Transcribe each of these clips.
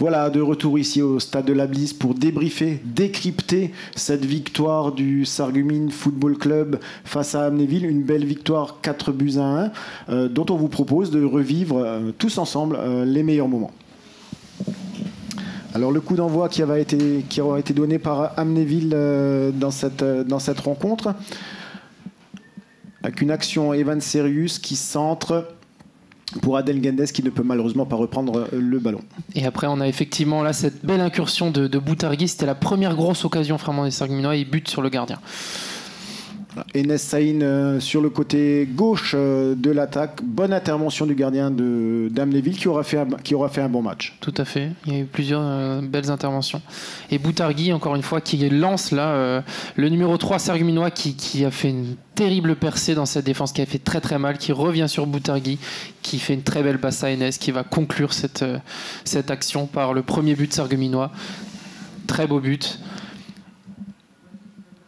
Voilà, de retour ici au stade de la Blise pour débriefer, décrypter cette victoire du Sargumine Football Club face à Amnéville. Une belle victoire 4 buts à 1, euh, dont on vous propose de revivre euh, tous ensemble euh, les meilleurs moments. Alors le coup d'envoi qui, été, aura été donné par Amnéville dans, cette, dans cette rencontre, avec une action Evan Serius qui centre pour Adel Gendes qui ne peut malheureusement pas reprendre le ballon. Et après, on a effectivement là cette belle incursion de, de Boutargui. C'était la première grosse occasion vraiment des Sarguminois. Il bute sur le gardien. Enes Saïn euh, sur le côté gauche euh, de l'attaque. Bonne intervention du gardien de d'Amnéville qui, aura fait un, qui aura fait un bon match. Tout à fait. Il y a eu plusieurs euh, belles interventions. Et Boutargui, encore une fois, qui lance là le numéro 3 Serguminois qui, qui, a fait une terrible percée dans cette défense, qui a fait très très mal, qui revient sur Boutargui, qui fait une très belle passe à Enes, qui va conclure cette, cette action par le premier but Serguminois. Très beau but.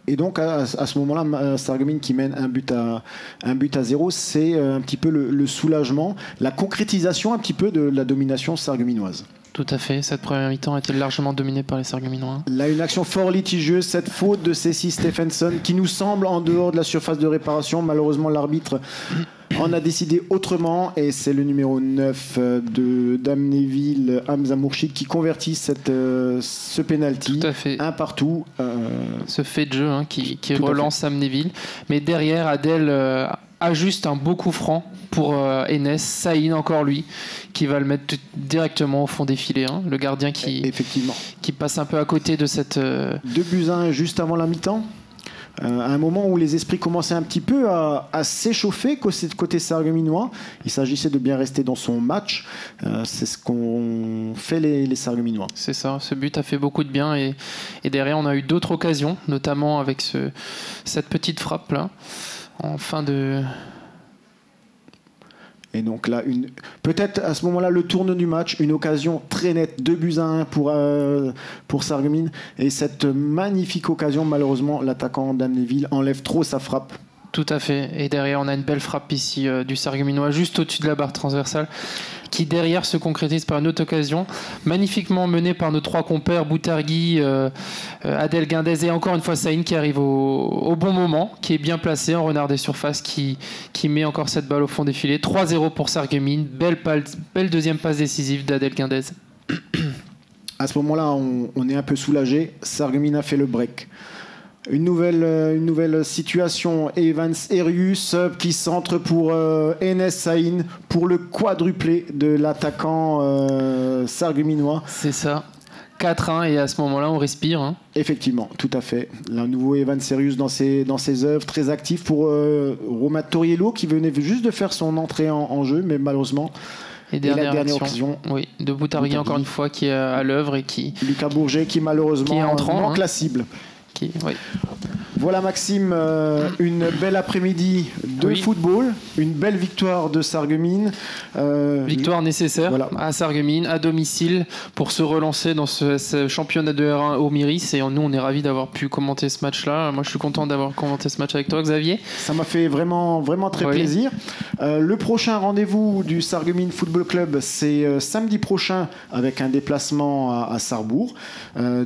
Et donc à, ce moment-là, Sargumine qui mène un but à, zéro, c'est euh, un petit peu le, soulagement, la concrétisation un petit peu de la domination sarguminoise. Tout à fait. Cette première mi-temps a été largement dominée par les Sarguminois. Là, une action fort litigieuse, cette faute de Cécile Stephenson qui nous semble en dehors de la surface de réparation. Malheureusement, l'arbitre on a décidé autrement et c'est le numéro 9 euh, de d'Amnéville, Hamza Mourchid, qui convertit cette, euh, ce penalty. Tout à fait. Un partout. Euh, ce fait de jeu hein, qui, relance Amnéville. Mais derrière, Adèle ajuste un beau coup franc pour Enes. Saïn, encore lui, qui va le mettre directement au fond des filets. Hein. Le gardien qui, Effectivement. qui passe un peu à côté de cette. Deux buts 1 juste avant la mi-temps euh, à un moment où les esprits commençaient un petit peu à, s'échauffer côté sarguminois. Il s'agissait de bien rester dans son match. Euh, c'est ce qu'ont fait les, les sarguminois. C'est ça, ce but a fait beaucoup de bien et, derrière on a eu d'autres occasions, notamment avec ce, cette petite frappe là en fin de, et donc là, peut-être à ce moment-là, le tourne du match, une occasion très nette, 2 buts à 1 pour, euh, Sargumine. Et cette magnifique occasion, malheureusement, l'attaquant d'Amnéville enlève trop sa frappe tout à fait. Et derrière, on a une belle frappe ici euh, du Sarguminois, juste au-dessus de la barre transversale, qui derrière se concrétise par une autre occasion, magnifiquement menée par nos trois compères, Boutargui, euh, euh, Adèle Guindez et encore une fois Saïn qui arrive au, bon moment, qui est bien placé en renard des surfaces, qui, met encore cette balle au fond des filets. 3-0 pour Sargumine, belle, belle deuxième passe décisive d'Adèle Guindez. À ce moment-là, on, on est un peu soulagé. Sargumine a fait le break. Une nouvelle, euh, une nouvelle situation. Evans Erius euh, qui centre pour euh, Enes Saïn pour le quadruplé de l'attaquant euh, sarguminois. C'est ça. 4-1 et à ce moment-là on respire. Hein. Effectivement, tout à fait. Un nouveau Evan Serius dans ses, dans ses œuvres, très actif pour Roma Toriello qui venait juste de faire son entrée en, jeu, mais malheureusement. Et, dernière, la dernière occasion, oui, de Boutargui encore une fois qui est à l'œuvre et qui. Lucas Bourget qui malheureusement qui est entrant, manque hein. la cible. Qui, oui. Voilà Maxime, euh, une belle après-midi de football, une belle victoire de Sarreguemines. Euh, victoire nécessaire à Sarreguemines, à domicile, pour se relancer dans ce, championnat de R1 au Miris. Et nous, on est ravis d'avoir pu commenter ce match-là. Moi, je suis content d'avoir commenté ce match avec toi, Xavier. Ça m'a fait vraiment, vraiment très plaisir. Euh, le prochain rendez-vous du Sarreguemines Football Club, c'est samedi prochain avec un déplacement à, à Sarrebourg.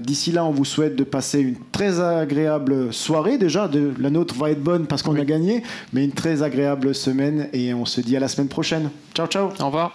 D'ici là, on vous souhaite de passer une très agréable soirée déjà. De, la nôtre va être bonne parce qu'on a gagné, mais une très agréable semaine et on se dit à la semaine prochaine. Ciao, ciao. Au revoir.